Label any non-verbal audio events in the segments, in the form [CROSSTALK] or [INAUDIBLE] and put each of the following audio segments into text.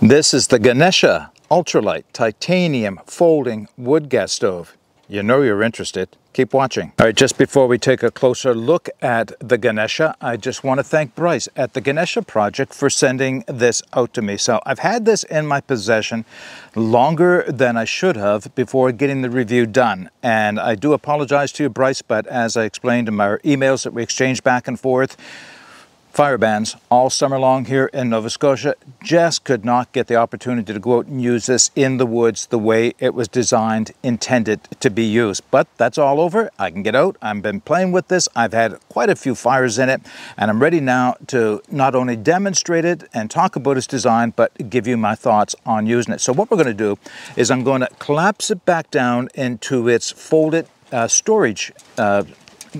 This is the Ganesha Ultralight Titanium Folding Wood Gas Stove. You know you're interested. Keep watching. All right, just before we take a closer look at the Ganesha, I just want to thank Bryce at the Ganesha Project for sending this out to me. So I've had this in my possession longer than I should have before getting the review done. And I do apologize to you, Bryce, but as I explained in my emails that we exchanged back and forth, fire bans all summer long here in Nova Scotia. Just could not get the opportunity to go out and use this in the woods the way it was designed, intended to be used. But that's all over. I can get out. I've been playing with this. I've had quite a few fires in it, and I'm ready now to not only demonstrate it and talk about its design, but give you my thoughts on using it. So what we're going to do is I'm going to collapse it back down into its folded uh, storage uh,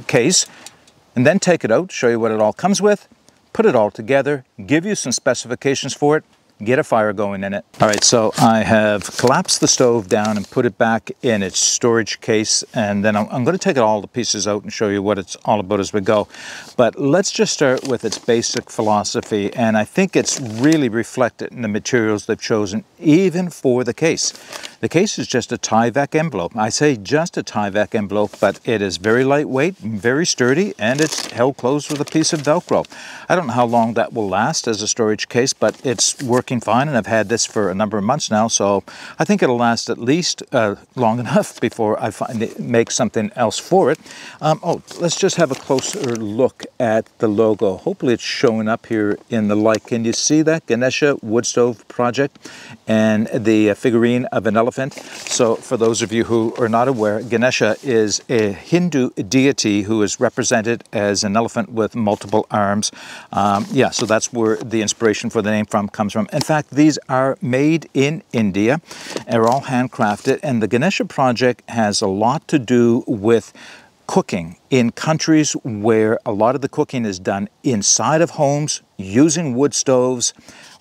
case and then take it out, show you what it all comes with, put it all together, give you some specifications for it, get a fire going in it. All right, so I have collapsed the stove down and put it back in its storage case, and then I'm, I'm going to take all the pieces out and show you what it's all about as we go. But let's just start with its basic philosophy, and I think it's really reflected in the materials they've chosen, even for the case. The case is just a Tyvek envelope. I say just a Tyvek envelope, but it is very lightweight, very sturdy, and it's held closed with a piece of Velcro. I don't know how long that will last as a storage case, but it's working fine, and I've had this for a number of months now, so I think it'll last at least uh, long [LAUGHS] enough before I find it, make something else for it. Um, oh, let's just have a closer look at the logo. Hopefully it's showing up here in the light. Can you see that? Ganesha Wood Stove Project and the figurine of an elephant So for those of you who are not aware, Ganesha is a Hindu deity who is represented as an elephant with multiple arms. Um, yeah, so that's where the inspiration for the name from comes from. In fact, these are made in India. They're all handcrafted, and the Ganesha project has a lot to do with cooking in countries where a lot of the cooking is done inside of homes using wood stoves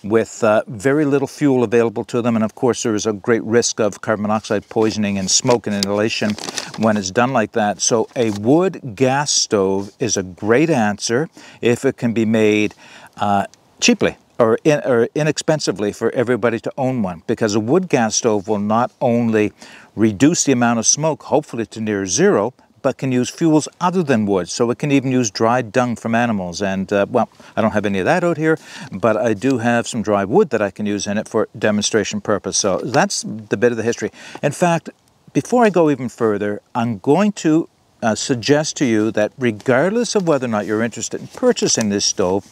with uh, very little fuel available to them. And of course, there is a great risk of carbon monoxide poisoning and smoke and inhalation when it's done like that. So a wood gas stove is a great answer if it can be made uh, cheaply. Or, in, or inexpensively for everybody to own one because a wood gas stove will not only reduce the amount of smoke, hopefully to near zero, but can use fuels other than wood. So it can even use dried dung from animals. And uh, well, I don't have any of that out here, but I do have some dry wood that I can use in it for demonstration purpose. So that's the bit of the history. In fact, before I go even further, I'm going to uh, suggest to you that regardless of whether or not you're interested in purchasing this stove,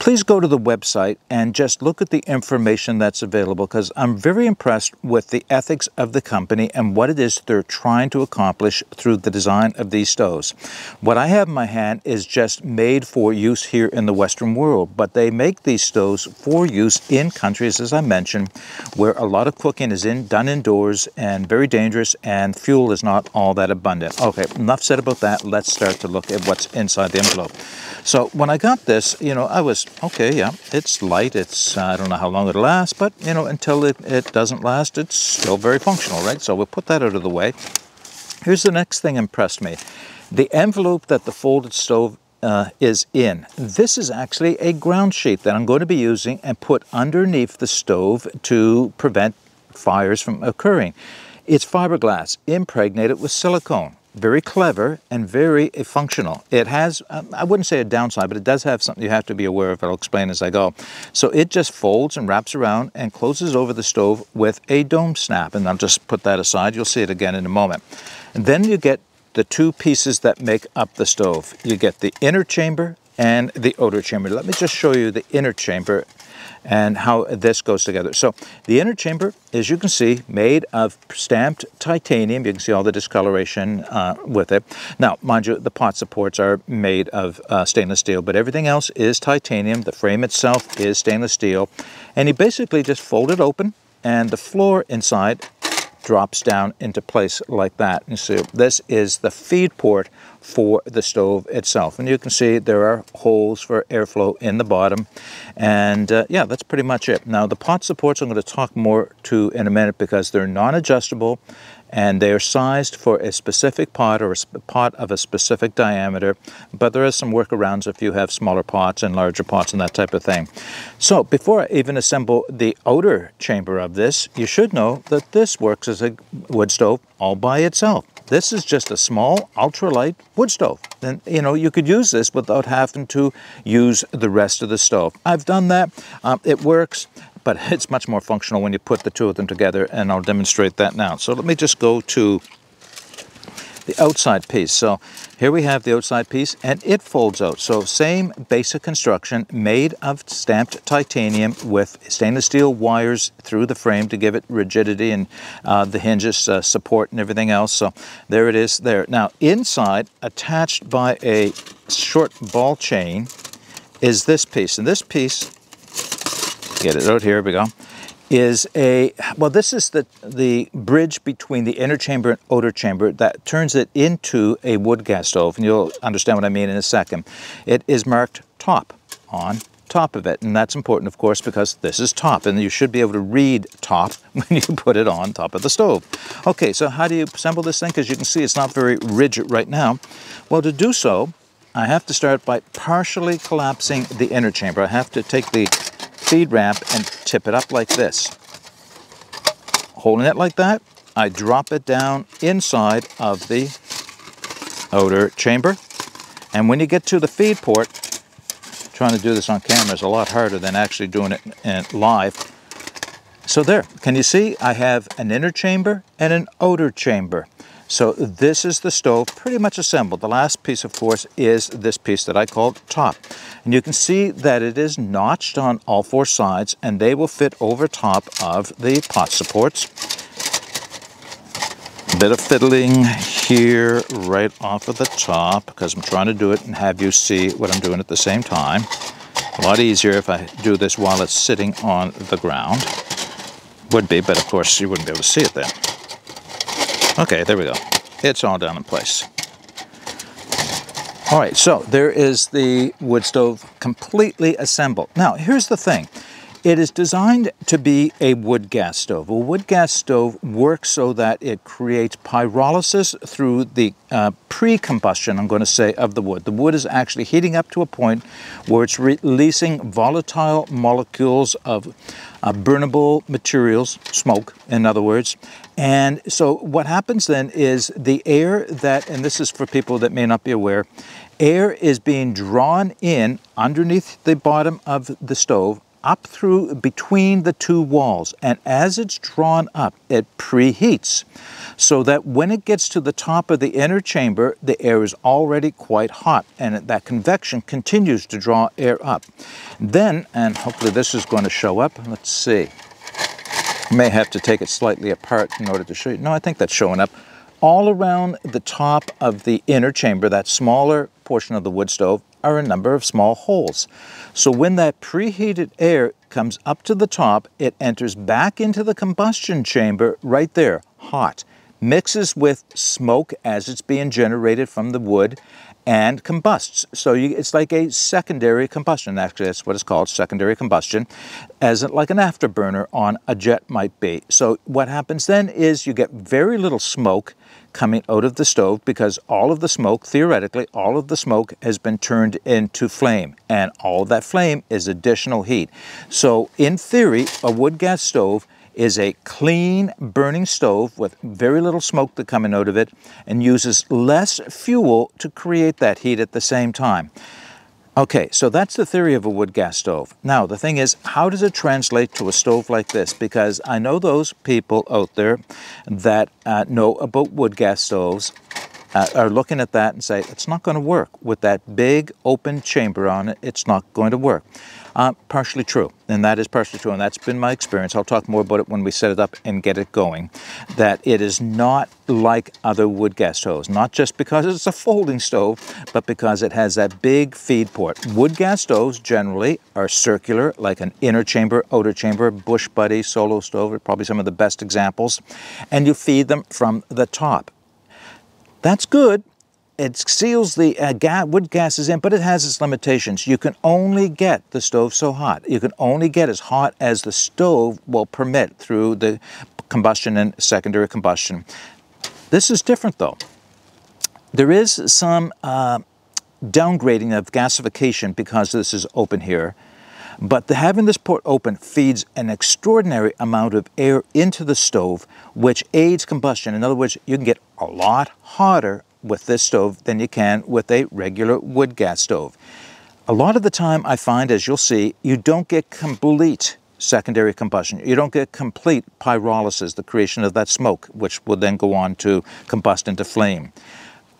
please go to the website and just look at the information that's available because I'm very impressed with the ethics of the company and what it is they're trying to accomplish through the design of these stoves. What I have in my hand is just made for use here in the Western world, but they make these stoves for use in countries, as I mentioned, where a lot of cooking is in, done indoors and very dangerous and fuel is not all that abundant. Okay, enough said about that. Let's start to look at what's inside the envelope. So when I got this, you know, I was okay, yeah, it's light. It's, I don't know how long it'll last, but, you know, until it, it doesn't last, it's still very functional, right? So we'll put that out of the way. Here's the next thing impressed me. The envelope that the folded stove uh, is in. This is actually a ground sheet that I'm going to be using and put underneath the stove to prevent fires from occurring. It's fiberglass impregnated with silicone very clever and very functional. It has, um, I wouldn't say a downside, but it does have something you have to be aware of. I'll explain as I go. So it just folds and wraps around and closes over the stove with a dome snap. And I'll just put that aside. You'll see it again in a moment. And then you get the two pieces that make up the stove. You get the inner chamber and the outer chamber. Let me just show you the inner chamber and how this goes together. So the inner chamber, as you can see, made of stamped titanium. You can see all the discoloration uh, with it. Now, mind you, the pot supports are made of uh, stainless steel, but everything else is titanium. The frame itself is stainless steel. And you basically just fold it open and the floor inside drops down into place like that. And so this is the feed port for the stove itself. And you can see there are holes for airflow in the bottom. And uh, yeah, that's pretty much it. Now the pot supports I'm going to talk more to in a minute because they're non-adjustable and they are sized for a specific pot or a pot of a specific diameter, but there is some workarounds if you have smaller pots and larger pots and that type of thing. So before I even assemble the outer chamber of this, you should know that this works as a wood stove all by itself. This is just a small ultralight wood stove. And you know, you could use this without having to use the rest of the stove. I've done that. Um, it works but [LAUGHS] it's much more functional when you put the two of them together and I'll demonstrate that now. So let me just go to the outside piece. So here we have the outside piece and it folds out. So same basic construction made of stamped titanium with stainless steel wires through the frame to give it rigidity and uh, the hinges uh, support and everything else. So there it is there. Now inside attached by a short ball chain is this piece and this piece get it out here we go is a well this is the the bridge between the inner chamber and outer chamber that turns it into a wood gas stove and you'll understand what I mean in a second. It is marked top on top of it and that's important of course because this is top and you should be able to read top [LAUGHS] when you put it on top of the stove. Okay so how do you assemble this thing? Because you can see it's not very rigid right now. Well to do so I have to start by partially collapsing the inner chamber. I have to take the feed ramp and tip it up like this. Holding it like that, I drop it down inside of the outer chamber. And when you get to the feed port, trying to do this on camera is a lot harder than actually doing it live. So there, can you see I have an inner chamber and an outer chamber. So this is the stove pretty much assembled. The last piece, of course, is this piece that I call top. And you can see that it is notched on all four sides and they will fit over top of the pot supports. A bit of fiddling here right off of the top because I'm trying to do it and have you see what I'm doing at the same time. A lot easier if I do this while it's sitting on the ground. Would be, but of course you wouldn't be able to see it then. Okay, there we go. It's all down in place. All right, so there is the wood stove completely assembled. Now, here's the thing. It is designed to be a wood gas stove. A wood gas stove works so that it creates pyrolysis through the uh, pre-combustion, I'm going to say, of the wood. The wood is actually heating up to a point where it's releasing volatile molecules of uh, burnable materials, smoke, in other words. And so what happens then is the air that, and this is for people that may not be aware, air is being drawn in underneath the bottom of the stove up through between the two walls. And as it's drawn up it preheats so that when it gets to the top of the inner chamber the air is already quite hot and that convection continues to draw air up. Then and hopefully this is going to show up let's see. May have to take it slightly apart in order to show you. No I think that's showing up all around the top of the inner chamber that smaller portion of the wood stove are a number of small holes. So when that preheated air comes up to the top, it enters back into the combustion chamber right there, hot, mixes with smoke as it's being generated from the wood, and combusts. So you, it's like a secondary combustion. Actually, that's what it's called, secondary combustion, as like an afterburner on a jet might be. So what happens then is you get very little smoke coming out of the stove because all of the smoke, theoretically, all of the smoke has been turned into flame and all that flame is additional heat. So in theory, a wood gas stove is a clean burning stove with very little smoke that coming out of it and uses less fuel to create that heat at the same time. Okay, so that's the theory of a wood gas stove. Now, the thing is, how does it translate to a stove like this? Because I know those people out there that uh, know about wood gas stoves uh, are looking at that and say, it's not going to work. With that big open chamber on it, it's not going to work. Uh, partially true, and that is partially true, and that's been my experience. I'll talk more about it when we set it up and get it going. That it is not like other wood gas stoves, not just because it's a folding stove, but because it has that big feed port. Wood gas stoves generally are circular, like an inner chamber, outer chamber, Bush Buddy, Solo stove are probably some of the best examples, and you feed them from the top. That's good it seals the uh, ga wood gases in, but it has its limitations. You can only get the stove so hot. You can only get as hot as the stove will permit through the combustion and secondary combustion. This is different though. There is some uh, downgrading of gasification because this is open here. But the, having this port open feeds an extraordinary amount of air into the stove, which aids combustion. In other words, you can get a lot hotter with this stove than you can with a regular wood gas stove. A lot of the time I find, as you'll see, you don't get complete secondary combustion. You don't get complete pyrolysis, the creation of that smoke, which will then go on to combust into flame.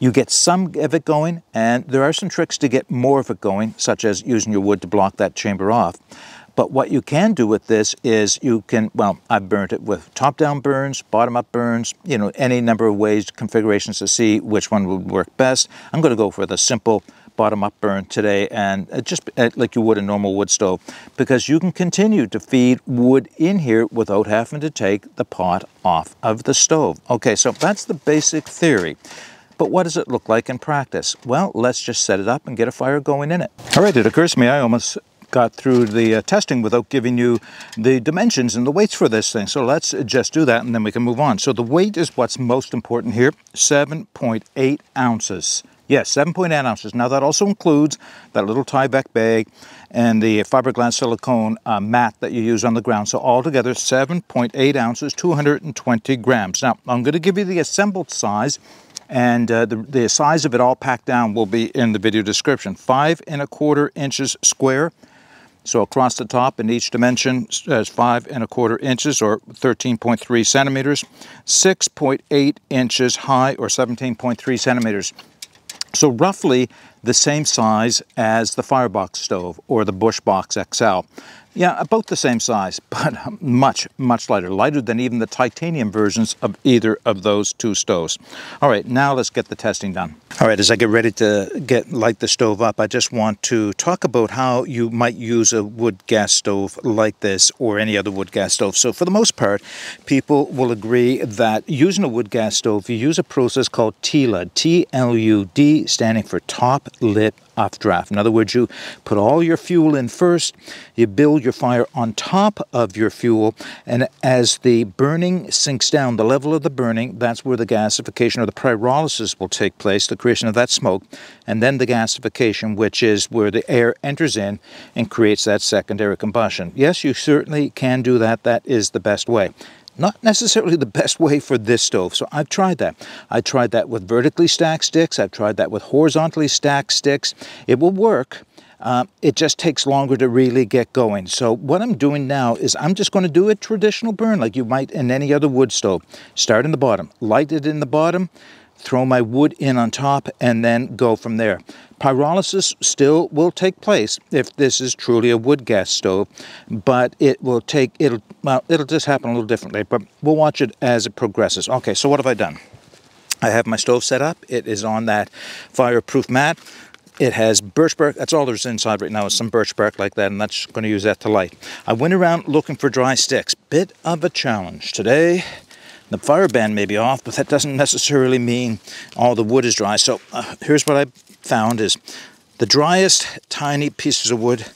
You get some of it going, and there are some tricks to get more of it going, such as using your wood to block that chamber off. But what you can do with this is you can, well, I've burnt it with top-down burns, bottom-up burns, you know, any number of ways, configurations to see which one would work best. I'm going to go for the simple bottom-up burn today and uh, just uh, like you would a normal wood stove because you can continue to feed wood in here without having to take the pot off of the stove. Okay, so that's the basic theory. But what does it look like in practice? Well, let's just set it up and get a fire going in it. All right, it occurs to me I almost got through the uh, testing without giving you the dimensions and the weights for this thing. So let's just do that and then we can move on. So the weight is what's most important here, 7.8 ounces. Yes, 7.8 ounces. Now that also includes that little Tyvek bag and the fiberglass silicone uh, mat that you use on the ground. So altogether 7.8 ounces, 220 grams. Now I'm going to give you the assembled size and uh, the, the size of it all packed down will be in the video description. Five and a quarter inches square. So across the top in each dimension is five and a quarter inches or 13.3 centimeters, 6.8 inches high or 17.3 centimeters. So roughly the same size as the Firebox stove or the Bushbox XL. Yeah, about the same size, [LAUGHS] but much, much lighter. Lighter than even the titanium versions of either of those two stoves. All right, now let's get the testing done. All right, as I get ready to get light the stove up, I just want to talk about how you might use a wood gas stove like this or any other wood gas stove. So for the most part, people will agree that using a wood gas stove, you use a process called TLUD, T-L-U-D, standing for top lit updraft. In other words, you put all your fuel in first, you build your fire on top of your fuel, and as the burning sinks down, the level of the burning, that's where the gasification or the pyrolysis will take place, the creation of that smoke, and then the gasification, which is where the air enters in and creates that secondary combustion. Yes, you certainly can do that. That is the best way not necessarily the best way for this stove. So I've tried that. I tried that with vertically stacked sticks. I've tried that with horizontally stacked sticks. It will work. Uh, it just takes longer to really get going. So what I'm doing now is I'm just going to do a traditional burn like you might in any other wood stove. Start in the bottom, light it in the bottom, throw my wood in on top, and then go from there. Pyrolysis still will take place if this is truly a wood gas stove, but it will take, it'll, well, it'll just happen a little differently, but we'll watch it as it progresses. Okay, so what have I done? I have my stove set up. It is on that fireproof mat. It has birch bark. That's all there's inside right now is some birch bark like that, and that's going to use that to light. I went around looking for dry sticks. Bit of a challenge today. The fire ban may be off, but that doesn't necessarily mean all the wood is dry. So uh, here's what I found is the driest tiny pieces of wood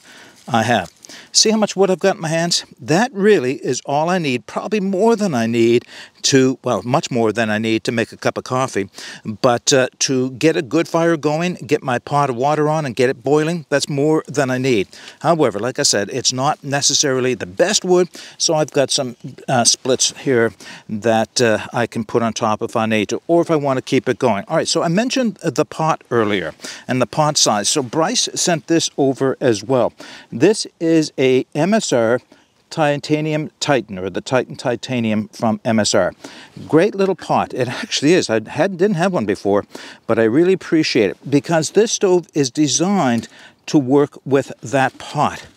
I have. See how much wood I've got in my hands? That really is all I need, probably more than I need to, well, much more than I need to make a cup of coffee. But uh, to get a good fire going, get my pot of water on and get it boiling, that's more than I need. However, like I said, it's not necessarily the best wood, so I've got some uh, splits here that uh, I can put on top if I need to, or if I want to keep it going. All right, so I mentioned the pot earlier and the pot size. So Bryce sent this over as well. This is a a MSR Titanium Titan, or the Titan Titanium from MSR. Great little pot. It actually is. I had, didn't have one before, but I really appreciate it because this stove is designed to work with that pot.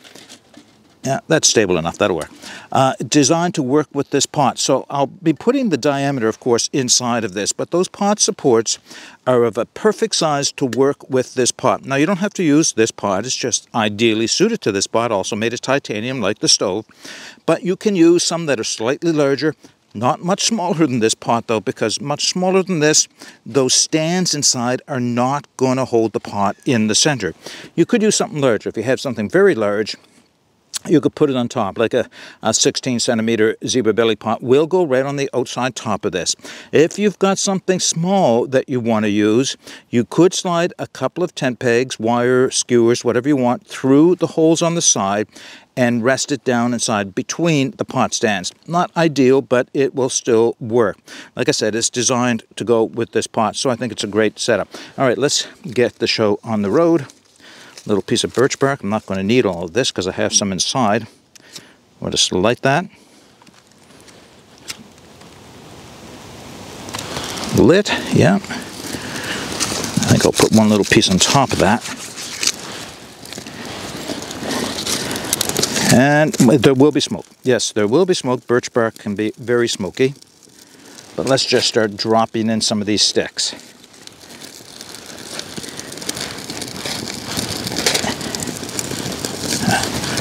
Yeah, that's stable enough, that'll work. Uh, designed to work with this pot. So I'll be putting the diameter, of course, inside of this, but those pot supports are of a perfect size to work with this pot. Now you don't have to use this pot, it's just ideally suited to this pot, also made of titanium like the stove, but you can use some that are slightly larger, Not much smaller than this pot though, because much smaller than this, those stands inside are not going to hold the pot in the center. You could use something larger. If you have something very large, you could put it on top like a, a 16 centimeter zebra billy pot will go right on the outside top of this. If you've got something small that you want to use you could slide a couple of tent pegs wire skewers whatever you want through the holes on the side and rest it down inside between the pot stands. Not ideal but it will still work. Like i said it's designed to go with this pot so i think it's a great setup. All right let's get the show on the road little piece of birch bark. I'm not going to need all of this because I have some inside. I'll just light that. Lit, yeah. I think I'll put one little piece on top of that. And there will be smoke. Yes, there will be smoke. Birch bark can be very smoky. But let's just start dropping in some of these sticks.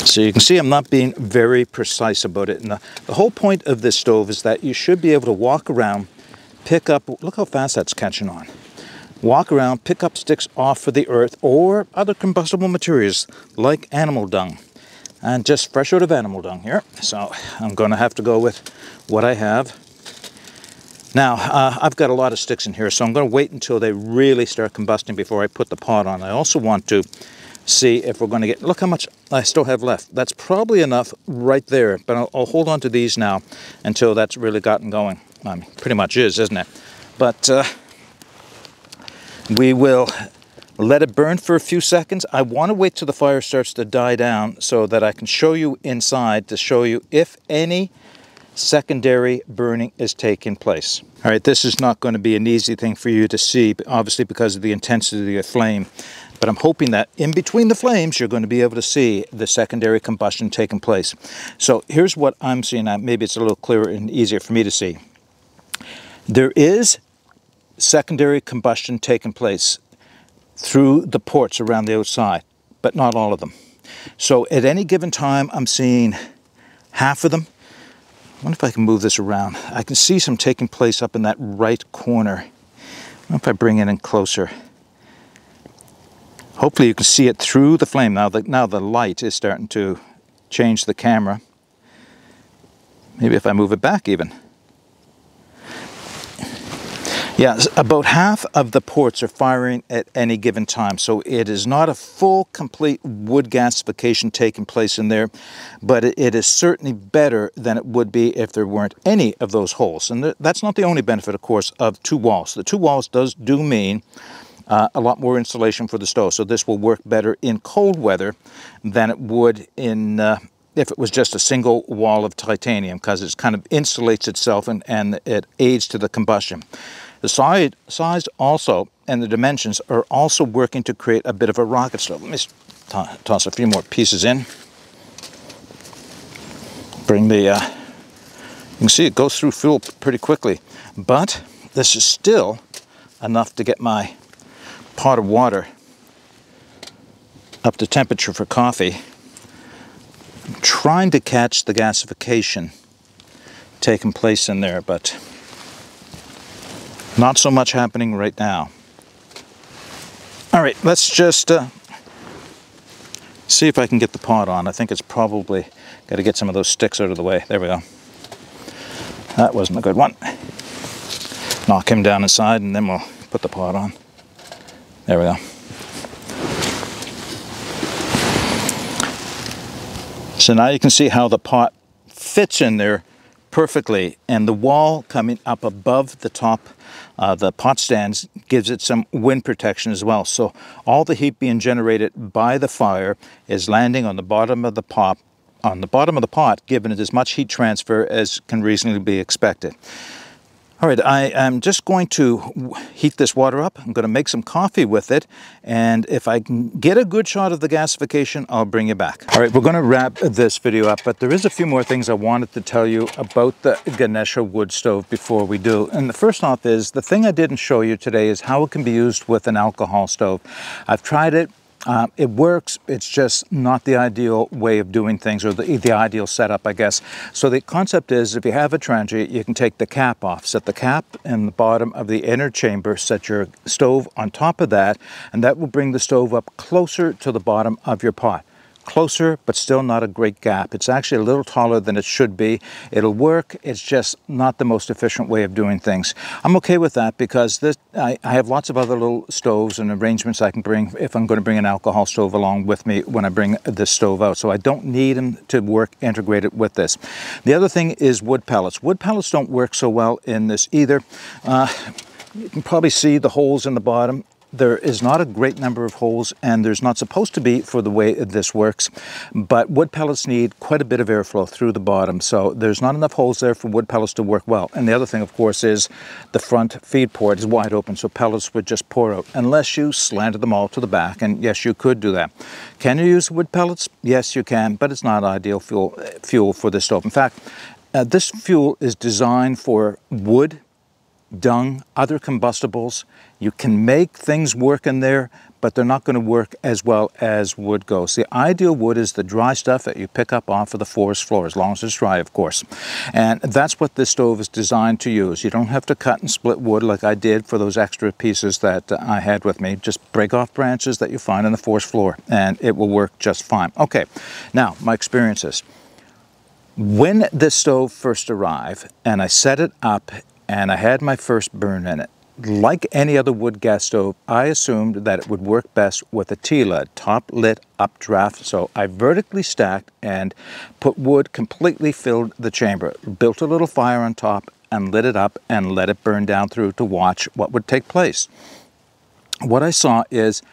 So you can see I'm not being very precise about it. And the, the whole point of this stove is that you should be able to walk around, pick up, look how fast that's catching on. Walk around, pick up sticks off of the earth or other combustible materials like animal dung. And just fresh out of animal dung here. So I'm going to have to go with what I have. Now, uh, I've got a lot of sticks in here, so I'm going to wait until they really start combusting before I put the pot on. I also want to see if we're going to get, look how much I still have left. That's probably enough right there, but I'll, I'll hold on to these now until that's really gotten going. I mean, pretty much is, isn't it? But uh, we will let it burn for a few seconds. I want to wait till the fire starts to die down so that I can show you inside to show you if any secondary burning is taking place. All right, this is not going to be an easy thing for you to see, obviously because of the intensity of the flame. But I'm hoping that in between the flames, you're going to be able to see the secondary combustion taking place. So here's what I'm seeing. Maybe it's a little clearer and easier for me to see. There is secondary combustion taking place through the ports around the outside, but not all of them. So at any given time, I'm seeing half of them. I wonder if I can move this around. I can see some taking place up in that right corner. If I bring it in closer. Hopefully you can see it through the flame. Now the, now the light is starting to change the camera. Maybe if I move it back even. Yeah, about half of the ports are firing at any given time. So it is not a full, complete wood gasification taking place in there, but it is certainly better than it would be if there weren't any of those holes. And that's not the only benefit, of course, of two walls. The two walls does do mean uh, a lot more insulation for the stove. So this will work better in cold weather than it would in uh, if it was just a single wall of titanium because it kind of insulates itself and, and it aids to the combustion. The size, size also and the dimensions are also working to create a bit of a rocket stove. Let me toss a few more pieces in. Bring the, uh, you can see it goes through fuel pretty quickly, but this is still enough to get my pot of water up to temperature for coffee. I'm trying to catch the gasification taking place in there, but not so much happening right now. All right, let's just uh, see if I can get the pot on. I think it's probably got to get some of those sticks out of the way. There we go. That wasn't a good one. Knock him down inside and then we'll put the pot on. There we go. So now you can see how the pot fits in there perfectly. And the wall coming up above the top uh, the pot stands gives it some wind protection as well. So all the heat being generated by the fire is landing on the bottom of the pot on the bottom of the pot giving it as much heat transfer as can reasonably be expected all right, I am just going to heat this water up. I'm going to make some coffee with it. And if I can get a good shot of the gasification, I'll bring you back. All right, we're going to wrap this video up, but there is a few more things I wanted to tell you about the Ganesha wood stove before we do. And the first off is, the thing I didn't show you today is how it can be used with an alcohol stove. I've tried it Uh, it works, it's just not the ideal way of doing things or the, the ideal setup, I guess. So the concept is if you have a Trangia, you can take the cap off, set the cap in the bottom of the inner chamber, set your stove on top of that, and that will bring the stove up closer to the bottom of your pot closer, but still not a great gap. It's actually a little taller than it should be. It'll work, it's just not the most efficient way of doing things. I'm okay with that because this, I, I have lots of other little stoves and arrangements I can bring if I'm going to bring an alcohol stove along with me when I bring this stove out. So I don't need them to work integrated with this. The other thing is wood pellets. Wood pellets don't work so well in this either. Uh, you can probably see the holes in the bottom there is not a great number of holes and there's not supposed to be for the way this works, but wood pellets need quite a bit of airflow through the bottom. So there's not enough holes there for wood pellets to work well. And the other thing, of course, is the front feed port is wide open, so pellets would just pour out unless you slanted them all to the back. And yes, you could do that. Can you use wood pellets? Yes, you can, but it's not ideal fuel, fuel for this stove. In fact, uh, this fuel is designed for wood dung, other combustibles. You can make things work in there, but they're not going to work as well as wood goes. The ideal wood is the dry stuff that you pick up off of the forest floor, as long as it's dry, of course. And that's what this stove is designed to use. You don't have to cut and split wood like I did for those extra pieces that uh, I had with me. Just break off branches that you find on the forest floor, and it will work just fine. Okay, now my experiences. When this stove first arrived and I set it up and I had my first burn in it. Like any other wood gas stove, I assumed that it would work best with a T-lid, top lit updraft. So I vertically stacked and put wood completely filled the chamber, built a little fire on top and lit it up and let it burn down through to watch what would take place. What I saw is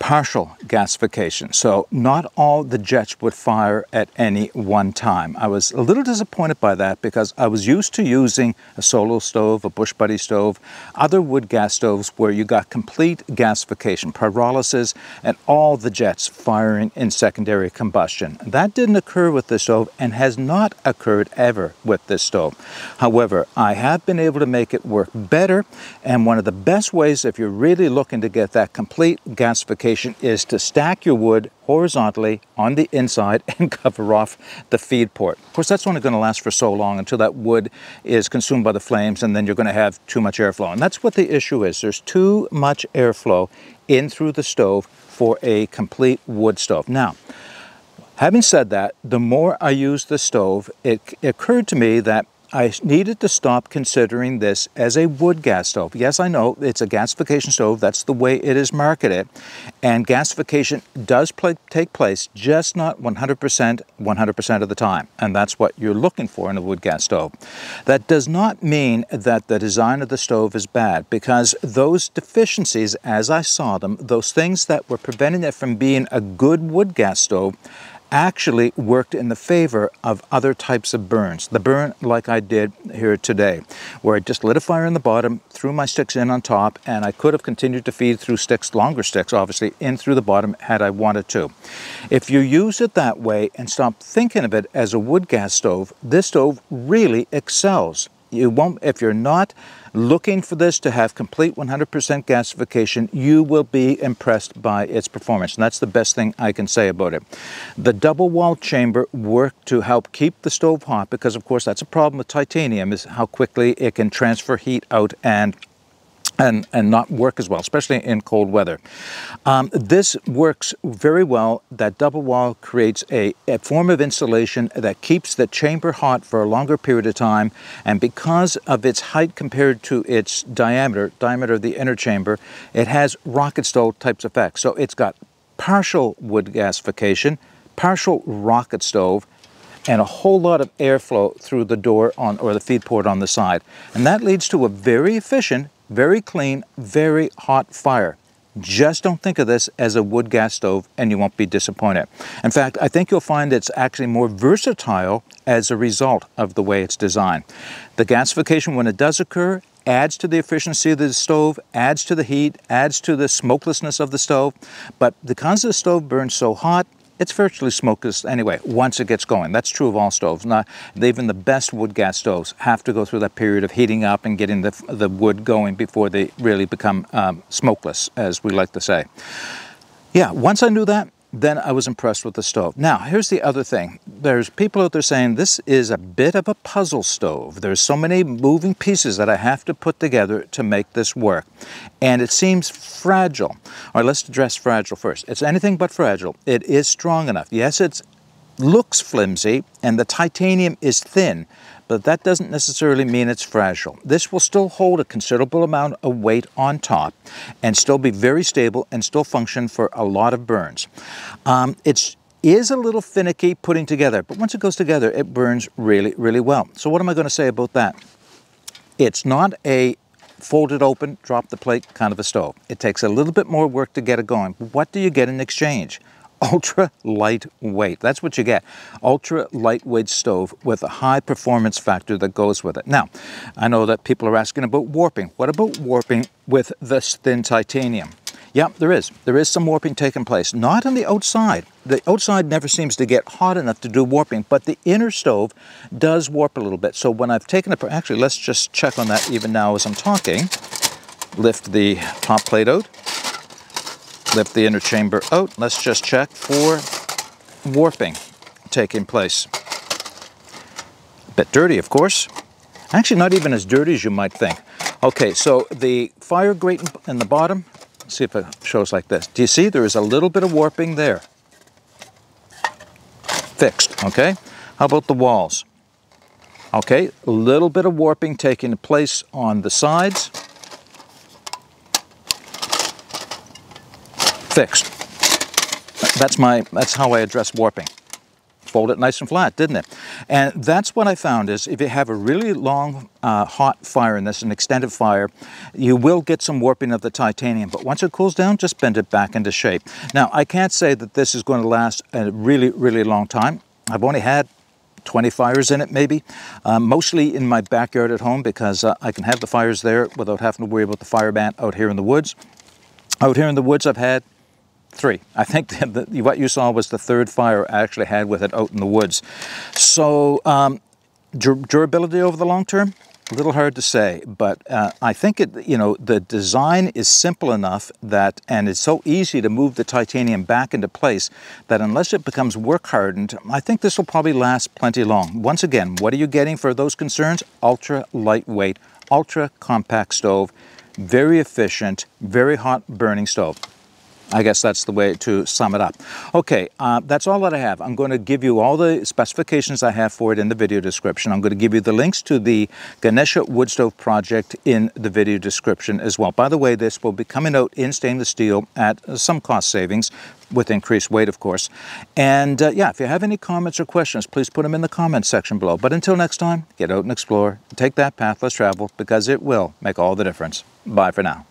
partial gasification. So not all the jets would fire at any one time. I was a little disappointed by that because I was used to using a solo stove, a Bush Buddy stove, other wood gas stoves where you got complete gasification, pyrolysis, and all the jets firing in secondary combustion. That didn't occur with this stove and has not occurred ever with this stove. However, I have been able to make it work better and one of the best ways if you're really looking to get that complete gasification is to stack your wood horizontally on the inside [LAUGHS] and cover off the feed port. Of course, that's only going to last for so long until that wood is consumed by the flames and then you're going to have too much airflow. And that's what the issue is. There's too much airflow in through the stove for a complete wood stove. Now, having said that, the more I use the stove, it occurred to me that I needed to stop considering this as a wood gas stove. Yes, I know it's a gasification stove. That's the way it is marketed. And gasification does play, take place, just not 100% 100% of the time. And that's what you're looking for in a wood gas stove. That does not mean that the design of the stove is bad because those deficiencies, as I saw them, those things that were preventing it from being a good wood gas stove actually worked in the favor of other types of burns. The burn like I did here today, where I just lit a fire in the bottom, threw my sticks in on top, and I could have continued to feed through sticks, longer sticks obviously, in through the bottom had I wanted to. If you use it that way and stop thinking of it as a wood gas stove, this stove really excels. You won't, if you're not looking for this to have complete 100% gasification, you will be impressed by its performance. And that's the best thing I can say about it. The double wall chamber worked to help keep the stove hot because of course that's a problem with titanium is how quickly it can transfer heat out and and, and not work as well, especially in cold weather. Um, this works very well. That double wall creates a, a, form of insulation that keeps the chamber hot for a longer period of time. And because of its height compared to its diameter, diameter of the inner chamber, it has rocket stove types of effects. So it's got partial wood gasification, partial rocket stove, and a whole lot of airflow through the door on or the feed port on the side. And that leads to a very efficient very clean, very hot fire. Just don't think of this as a wood gas stove and you won't be disappointed. In fact, I think you'll find it's actually more versatile as a result of the way it's designed. The gasification, when it does occur, adds to the efficiency of the stove, adds to the heat, adds to the smokelessness of the stove. But because the stove burns so hot, it's virtually smokeless anyway once it gets going. That's true of all stoves. Not even the best wood gas stoves have to go through that period of heating up and getting the, the wood going before they really become um, smokeless, as we like to say. Yeah, once I knew that, then I was impressed with the stove. Now, here's the other thing. There's people out there saying this is a bit of a puzzle stove. There's so many moving pieces that I have to put together to make this work. And it seems fragile. All right, let's address fragile first. It's anything but fragile. It is strong enough. Yes, it looks flimsy and the titanium is thin, but that doesn't necessarily mean it's fragile. This will still hold a considerable amount of weight on top and still be very stable and still function for a lot of burns. Um, it's is a little finicky putting together, but once it goes together, it burns really, really well. So what am I going to say about that? It's not a fold it open, drop the plate kind of a stove. It takes a little bit more work to get it going. What do you get in exchange? Ultra lightweight. That's what you get. Ultra lightweight stove with a high performance factor that goes with it. Now, I know that people are asking about warping. What about warping with this thin titanium? Yeah, there is. There is some warping taking place. Not on the outside. The outside never seems to get hot enough to do warping, but the inner stove does warp a little bit. So when I've taken it, actually, let's just check on that even now as I'm talking. Lift the top plate out lift the inner chamber out. Let's just check for warping taking place. A bit dirty, of course. Actually, not even as dirty as you might think. Okay, so the fire grate in the bottom, let's see if it shows like this. Do you see there is a little bit of warping there? Fixed, okay? How about the walls? Okay, a little bit of warping taking place on the sides. Fixed. That's, my, that's how I address warping. Fold it nice and flat, didn't it? And that's what I found is if you have a really long, uh, hot fire in this, an extended fire, you will get some warping of the titanium. But once it cools down, just bend it back into shape. Now, I can't say that this is going to last a really, really long time. I've only had 20 fires in it maybe, um, mostly in my backyard at home because uh, I can have the fires there without having to worry about the fire ban out here in the woods. Out here in the woods I've had Three. I think [LAUGHS] that what you saw was the third fire I actually had with it out in the woods. So um, dur durability over the long term, a little hard to say, but uh, I think it, you know, the design is simple enough that, and it's so easy to move the titanium back into place that unless it becomes work hardened, I think this will probably last plenty long. Once again, what are you getting for those concerns? Ultra lightweight, ultra compact stove, very efficient, very hot burning stove. I guess that's the way to sum it up. Okay, uh, that's all that I have. I'm going to give you all the specifications I have for it in the video description. I'm going to give you the links to the Ganesha wood stove project in the video description as well. By the way, this will be coming out in stainless steel at some cost savings with increased weight, of course. And uh, yeah, if you have any comments or questions, please put them in the comments section below. But until next time, get out and explore. Take that path, let's travel, because it will make all the difference. Bye for now.